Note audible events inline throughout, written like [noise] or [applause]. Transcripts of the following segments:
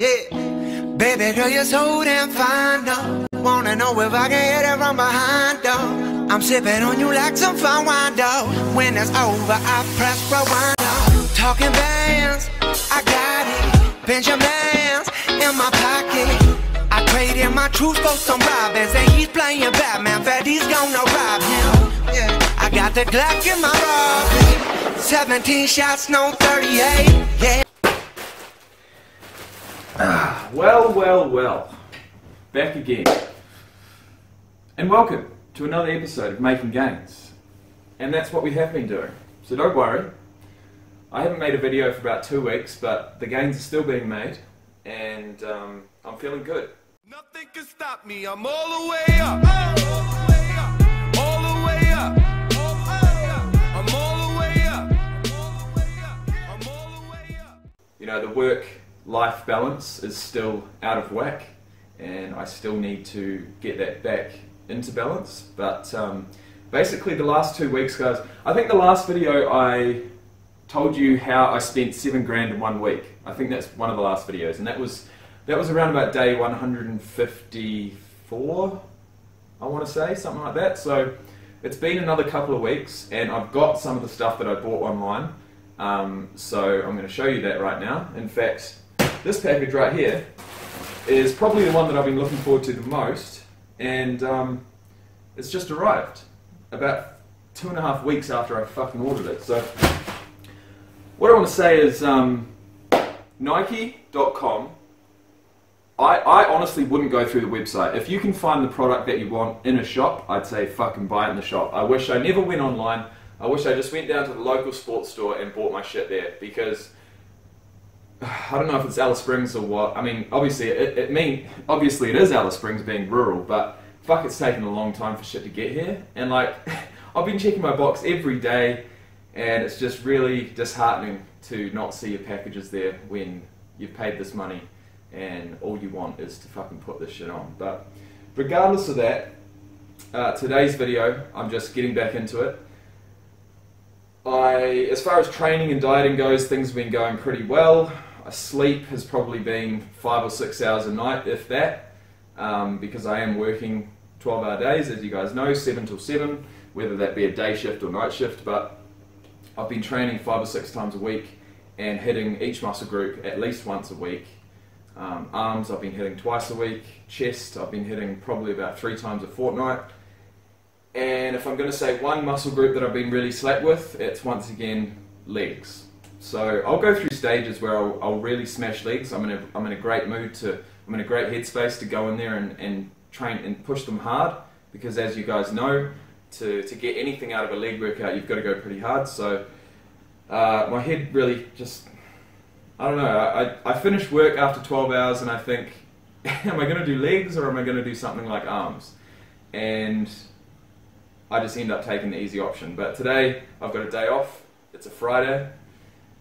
Yeah, baby girl, you're so damn fine, though. Wanna know if I can hit it from behind, though. I'm sipping on you like some fine wine, though. When it's over, I press rewind, though. Talking bands, I got it. Benjamins in my pocket. I traded my truth for some robins, and he's playing Batman. Freddy's gonna rob him. Yeah, I got the Glock in my Robin. 17 shots, no 38. Yeah. Well, well, well. Back again. And welcome to another episode of Making Gains. And that's what we have been doing. So don't worry. I haven't made a video for about two weeks, but the gains are still being made, and um, I'm feeling good. Nothing can stop me. I'm all the way up. All the way up. All the way up. I'm all the way up. I'm all the way up. You know, the work life balance is still out of whack, and I still need to get that back into balance. But um, basically, the last two weeks, guys, I think the last video I told you how I spent seven grand in one week. I think that's one of the last videos, and that was that was around about day 154. I want to say something like that. So it's been another couple of weeks, and I've got some of the stuff that I bought online. Um, so I'm going to show you that right now. In fact, this package right here is probably the one that I've been looking forward to the most, and um, it's just arrived about two and a half weeks after I fucking ordered it. So what I want to say is um, Nike.com. I, I honestly wouldn't go through the website. If you can find the product that you want in a shop, I'd say fucking buy it in the shop. I wish I never went online. I wish I just went down to the local sports store and bought my shit there because I don't know if it's Alice Springs or what. I mean, obviously it, it mean obviously it is Alice Springs being rural, but fuck, it's taken a long time for shit to get here. And like, [laughs] I've been checking my box every day, and it's just really disheartening to not see your packages there when you've paid this money and all you want is to fucking put this shit on. But regardless of that, uh, today's video, I'm just getting back into it. I, as far as training and dieting goes, things have been going pretty well. Sleep has probably been five or six hours a night, if that, um, because I am working 12 hour days, as you guys know, 7 till 7, whether that be a day shift or night shift. But I've been training five or six times a week and hitting each muscle group at least once a week. Um, arms, I've been hitting twice a week. Chest, I've been hitting probably about three times a fortnight. And if I'm going to say one muscle group that I've been really slack with, it's once again legs. So I'll go through stages where I'll, I'll really smash legs. I'm in a, I'm in a great mood to, I'm in a great headspace to go in there and, and train and push them hard because as you guys know, to, to get anything out of a leg workout, you've got to go pretty hard. So uh, my head really just, I don't know, I, I finish work after 12 hours and I think, [laughs] am I going to do legs or am I going to do something like arms? And I just end up taking the easy option. But today I've got a day off. It's a Friday.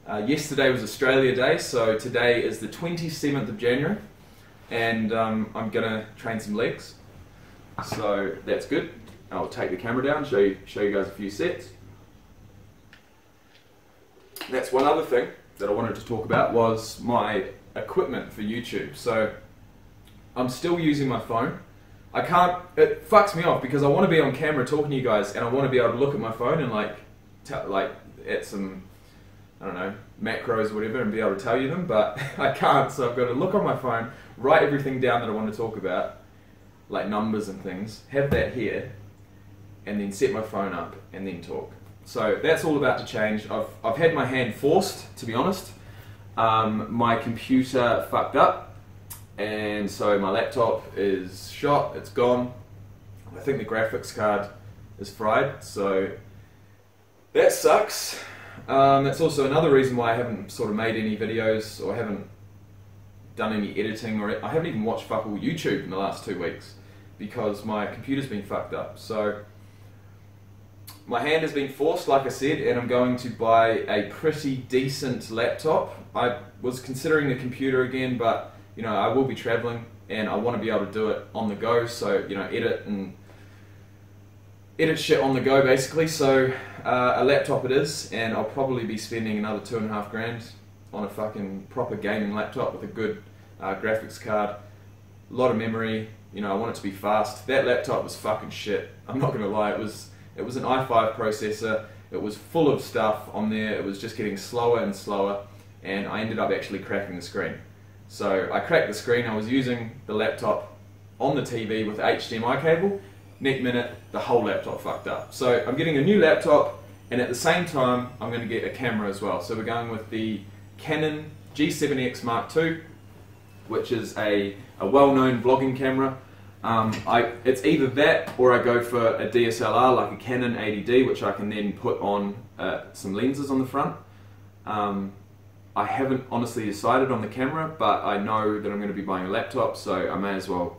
Uh, yesterday was Australia Day, so today is the 27th of January, and um, I'm gonna train some legs. So that's good. I'll take the camera down, show you show you guys a few sets. That's one other thing that I wanted to talk about was my equipment for YouTube. So I'm still using my phone. I can't. It fucks me off because I want to be on camera talking to you guys, and I want to be able to look at my phone and like, like at some, I don't know, macros or whatever, and be able to tell you them. But [laughs] I can't, so I've got to look on my phone, write everything down that I want to talk about, like numbers and things, have that here, and then set my phone up and then talk. So that's all about to change. I've I've had my hand forced, to be honest. Um, my computer fucked up and so my laptop is shot, it's gone. I think the graphics card is fried, so that sucks. Um, that's also another reason why I haven't sort of made any videos or haven't done any editing or I haven't even watched fuck all YouTube in the last two weeks because my computer's been fucked up. So my hand has been forced, like I said, and I'm going to buy a pretty decent laptop. I was considering the computer again, but you know, I will be traveling and I want to be able to do it on the go. So, you know, edit and edit shit on the go basically. So, uh, a laptop it is, and I'll probably be spending another two and a half grand on a fucking proper gaming laptop with a good uh, graphics card, a lot of memory. You know, I want it to be fast. That laptop was fucking shit. I'm not gonna lie. It was it was an i5 processor. It was full of stuff on there. It was just getting slower and slower, and I ended up actually cracking the screen. So I cracked the screen. I was using the laptop on the TV with HDMI cable. Next minute, the whole laptop fucked up. So I'm getting a new laptop, and at the same time, I'm going to get a camera as well. So we're going with the Canon G7X Mark II, which is a, a well-known vlogging camera. Um, I, it's either that or I go for a DSLR like a Canon 80D, which I can then put on uh, some lenses on the front. Um, I haven't honestly decided on the camera, but I know that I'm going to be buying a laptop, so I may as well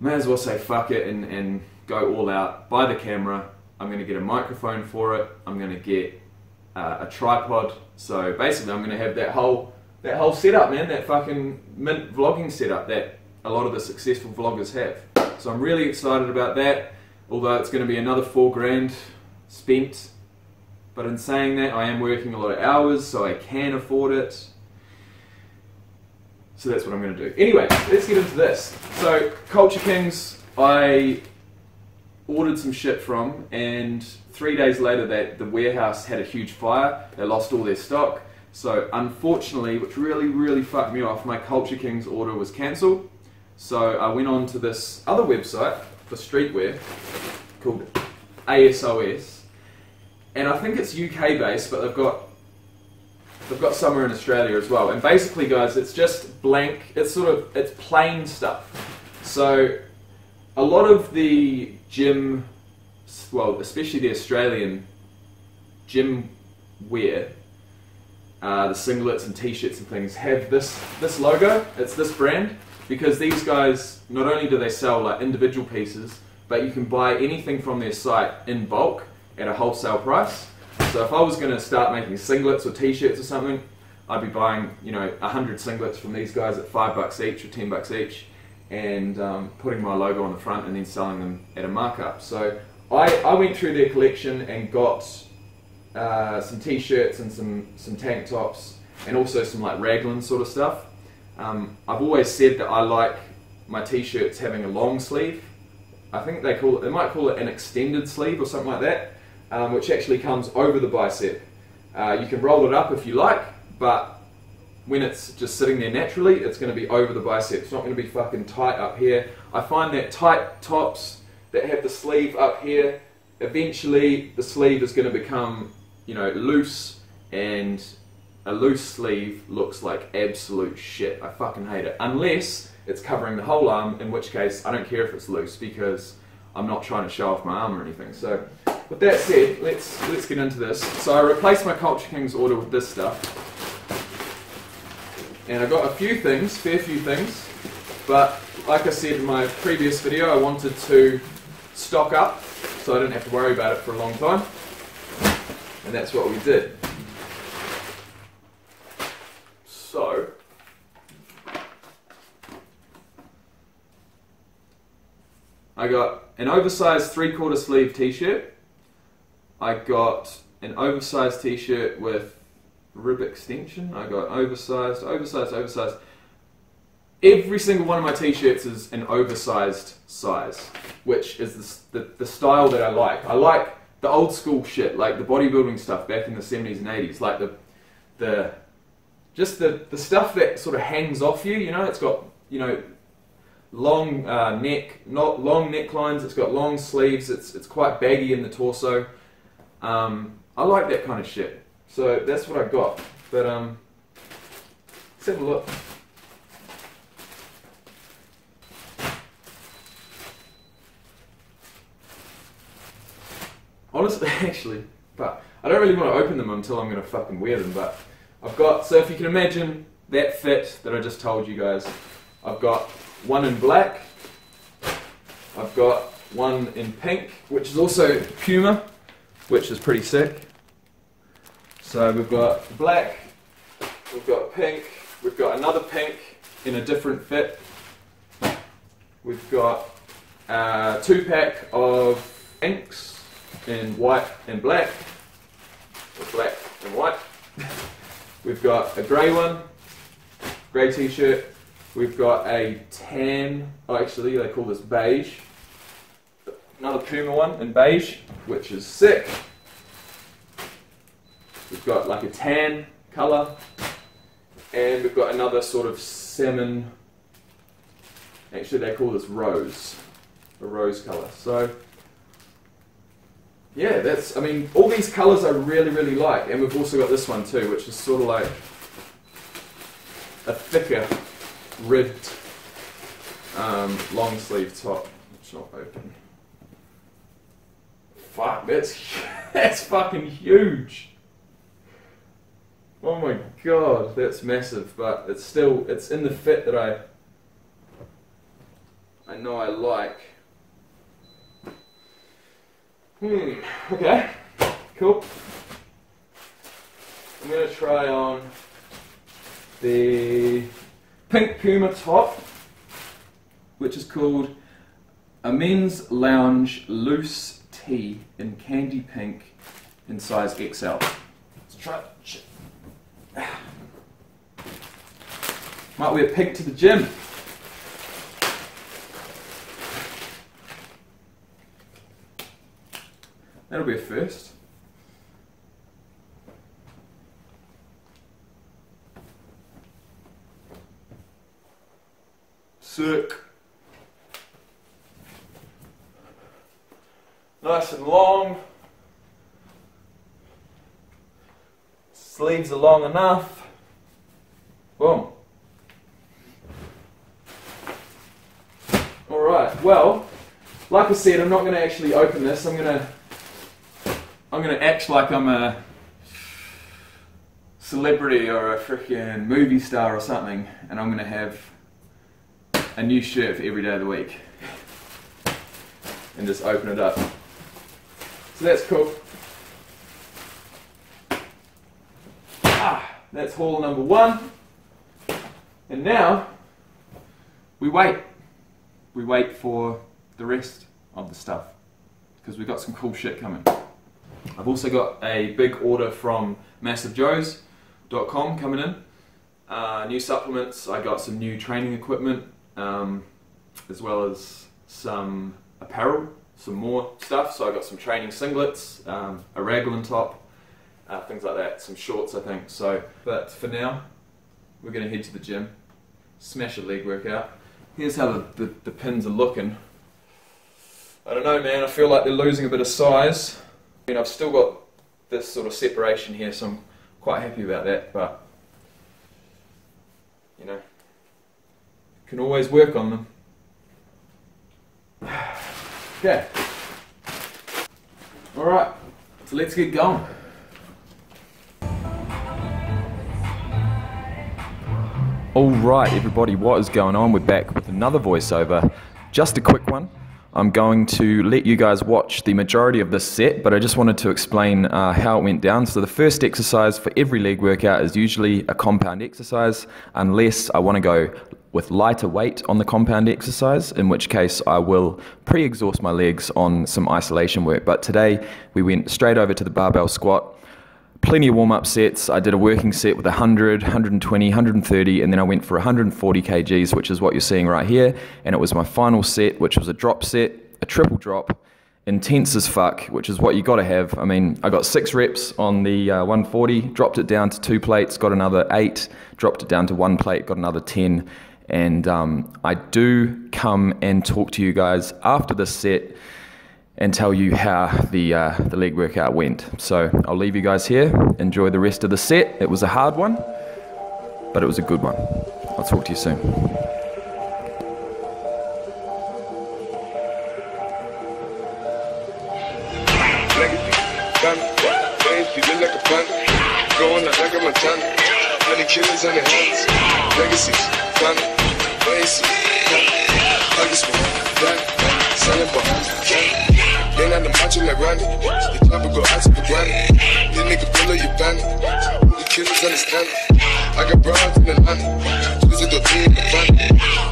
may as well say fuck it and, and go all out. Buy the camera. I'm going to get a microphone for it. I'm going to get uh, a tripod. So basically, I'm going to have that whole that whole setup, man. That fucking mint vlogging setup that a lot of the successful vloggers have. So I'm really excited about that. Although it's going to be another four grand spent. But in saying that, I am working a lot of hours, so I can afford it. So that's what I'm going to do. Anyway, let's get into this. So, Culture Kings, I ordered some shit from, and three days later, that the warehouse had a huge fire. They lost all their stock. So, unfortunately, which really, really fucked me off, my Culture Kings order was cancelled. So, I went on to this other website for streetwear called ASOS, and I think it's UK based, but they've got they've got somewhere in Australia as well. And basically, guys, it's just blank. It's sort of it's plain stuff. So a lot of the gym, well, especially the Australian gym wear, uh, the singlets and t-shirts and things have this this logo. It's this brand because these guys not only do they sell like individual pieces, but you can buy anything from their site in bulk at a wholesale price. So if I was going to start making singlets or t-shirts or something, I'd be buying you know hundred singlets from these guys at five bucks each or ten bucks each, and um, putting my logo on the front and then selling them at a markup. So I, I went through their collection and got uh, some t-shirts and some some tank tops and also some like raglan sort of stuff. Um, I've always said that I like my t-shirts having a long sleeve. I think they call it, they might call it an extended sleeve or something like that um, which actually comes over the bicep. Uh, you can roll it up if you like, but when it's just sitting there naturally, it's going to be over the bicep. It's not going to be fucking tight up here. I find that tight tops that have the sleeve up here, eventually the sleeve is going to become, you know, loose and a loose sleeve looks like absolute shit. I fucking hate it. Unless it's covering the whole arm, in which case I don't care if it's loose because I'm not trying to show off my arm or anything. So with that said, let's let's get into this. So I replaced my Culture Kings order with this stuff. And I got a few things, fair few things, but like I said in my previous video, I wanted to stock up so I didn't have to worry about it for a long time. And that's what we did. So, I got an oversized three quarter sleeve t shirt. I got an oversized t shirt with rib extension. I got oversized, oversized, oversized. Every single one of my t shirts is an oversized size, which is the, the, the style that I like. I like the old school shit, like the bodybuilding stuff back in the 70s and 80s, like the, the just the, the stuff that sort of hangs off you, you know, it's got, you know, long uh, neck, not long necklines. It's got long sleeves. It's it's quite baggy in the torso. Um, I like that kind of shit. So that's what I got. But um, let's have a look. Honestly, [laughs] actually, but I don't really want to open them until I'm going to fucking wear them. But I've got, so if you can imagine that fit that I just told you guys, I've got one in black. I've got one in pink, which is also Puma, which is pretty sick. So we've got black, we've got pink, we've got another pink in a different fit. We've got uh, a two pack of inks in white and black, or black and white. [laughs] We've got a grey one, grey t-shirt, We've got a tan, oh actually they call this beige. Another Puma one in beige, which is sick. We've got like a tan colour, and we've got another sort of salmon. Actually, they call this rose, a rose colour. So, yeah, that's. I mean, all these colours I really, really like, and we've also got this one too, which is sort of like a thicker, ribbed, um, long sleeve top. It's not open. Fuck, that's [laughs] that's fucking huge. Oh my god, that's massive, but it's still it's in the fit that I I know I like. Hmm, okay. Cool. I'm gonna try on the pink Puma top, which is called a men's lounge loose tee in candy pink in size XL. Let's try it. Might wear pink to the gym. That'll be a first. Sick. Nice and long. Sleeves are long enough. Boom. Alright, well, like I said, I'm not going to actually open this. I'm going to I'm going to act like I'm a celebrity or a freaking movie star or something, and I'm going to have a new shirt for every day of the week. And just open it up. So that's cool. Ah, that's haul number one. And now we wait. We wait for the rest of the stuff because we've got some cool shit coming. I've also got a big order from MassiveJoes.com coming in. Uh, new supplements, I got some new training equipment, um, as well as some apparel, some more stuff. So I got some training singlets, um, a raglan top, uh, things like that, some shorts I think. So, but for now, we're going to head to the gym, smash a leg workout. Here's how the, the, the pins are looking. I don't know man, I feel like they're losing a bit of size. I mean, I've still got this sort of separation here, so I'm quite happy about that, but you know, can always work on them. [sighs] Okay. Alright, so let's get going. Alright, everybody, what is going on? We're back with another voiceover. Just a quick one. I'm going to let you guys watch the majority of this set, but I just wanted to explain uh, how it went down. So, the first exercise for every leg workout is usually a compound exercise, unless I want to go with lighter weight on the compound exercise, in which case I will pre exhaust my legs on some isolation work. But today we went straight over to the barbell squat plenty of warm up sets. I did a working set with 100, 120, 130, and then I went for 140 kgs, which is what you're seeing right here. And it was my final set, which was a drop set, a triple drop, intense as fuck, which is what you got to have. I mean, I got six reps on the uh, 140, dropped it down to two plates, got another eight, dropped it down to one plate, got another 10. And um, I do come and talk to you guys after the set and tell you how the, uh, the leg workout went. So I'll leave you guys here. Enjoy the rest of the set. It was a hard one, but it was a good one. I'll talk to you soon. Legacy, like a. Going out like a Montana. Honey killers on their hands. Gun, brains, gun. Huggers for gun, selling behind. Then I'm the like Ronnie. The chopper go out to the granny. This nigga up your bandit. The killers understand it. I got broads in the honey. Twisted the beat in the front.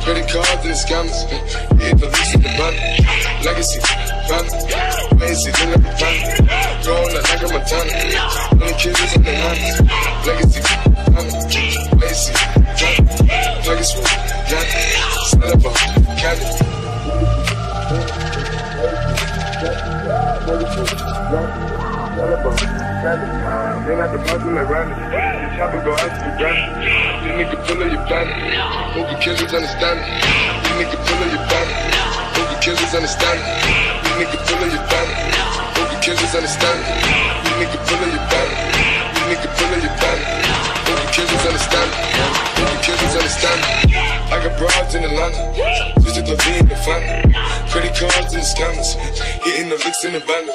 Credit cards and the scammers. Yeah, police in the money. Legacy, gun, Look like a panda. Going like a Montana. When the killers on the line. Legacy, gun, lazy, gun, like a swoop. done. Smell about candy. They like the party like Randy. The chopper go out to the ground. You nigga pull up your band. Hope the killers understand. You nigga pull up your band. Killers understand. You nigga pull up your. Hope the killers understand. You nigga pull up your band. You nigga pull up your. Hope the killers understand. Hope the killers understand. I got broads in Atlanta. Visit the V in the family. Credit cards and the scammers. Hitting the licks in the band.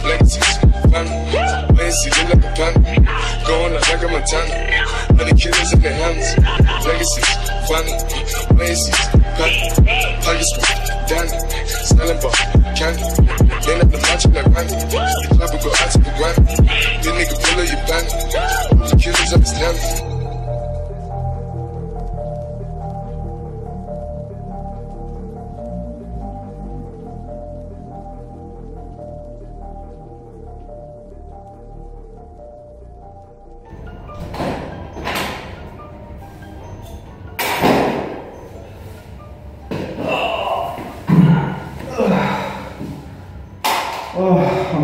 Legacies, family. Lazy, look like a panda. Like a Montana. Honey killers in their hands. Legacies, family. Lazy, panda. Tigers, Danny. Smelling bar, candy. They not the magic like Randy. Clap go out to the ground. This nigga pull up your band. The killers understand. Oh,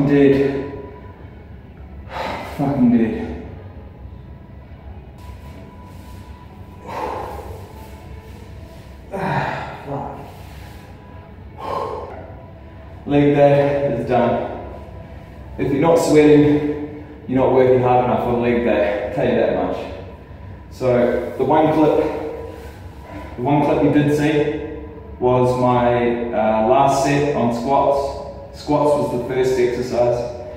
I'm dead. Fucking dead. Leg day is done. If you're not sweating, you're not working hard enough on leg day, I'll tell you that much. So the one clip, the one clip you did see was my uh, last set on squats. Squats was the first exercise.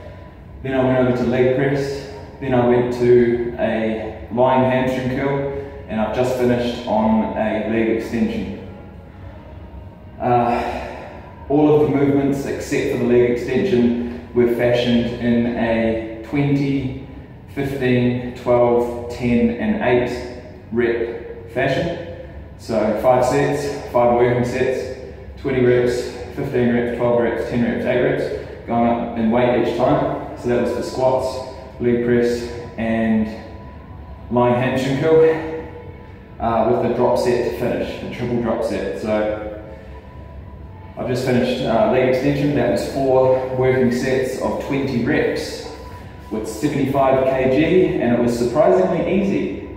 Then I went over to leg press. Then I went to a lying hamstring curl, and I've just finished on a leg extension. Uh, all of the movements except for the leg extension were fashioned in a 20, 15, 12, 10, and 8 rep fashion. So 5 sets, 5 working sets, 20 reps, 15 reps, 12 reps, 10 reps, 8 reps, going up in weight each time. So that was for squats, leg press, and lying hamstring curl uh, with the drop set to finish, the triple drop set. So I've just finished uh, leg extension. That was four working sets of 20 reps with 75 kg, and it was surprisingly easy.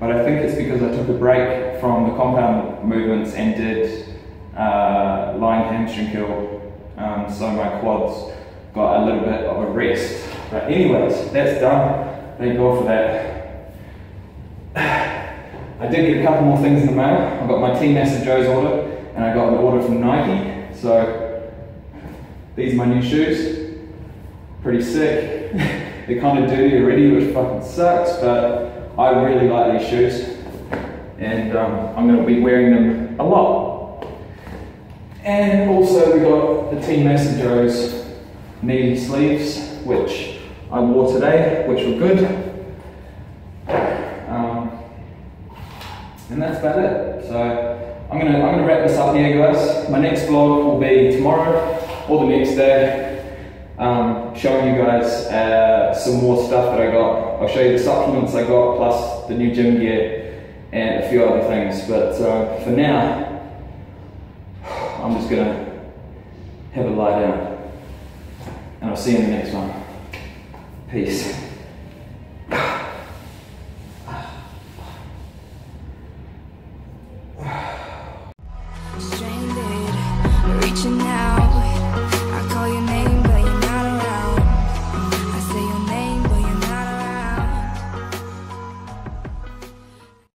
But I think it's because I took a break from the compound movements and did uh, lying hamstring curl, um, so my quads got a little bit of a rest. But anyways, that's done. Thank God for that. [sighs] I did get a couple more things in the mail. I got my Team Massive Joe's order, and I got an order from Nike. So these are my new shoes. Pretty sick. [laughs] They're kind of dirty already, which fucking sucks, but I really like these shoes. And um, I'm going to be wearing them a lot. And also we got the Team Joe's knee sleeves, which I wore today, which were good. Um, and that's about it. So I'm gonna I'm gonna wrap this up here, guys. My next vlog will be tomorrow or the next day, um, showing you guys uh, some more stuff that I got. I'll show you the supplements I got, plus the new gym gear and a few other things. But uh, for now, I'm just gonna have a lie down, and I'll see you in the next one. Peace.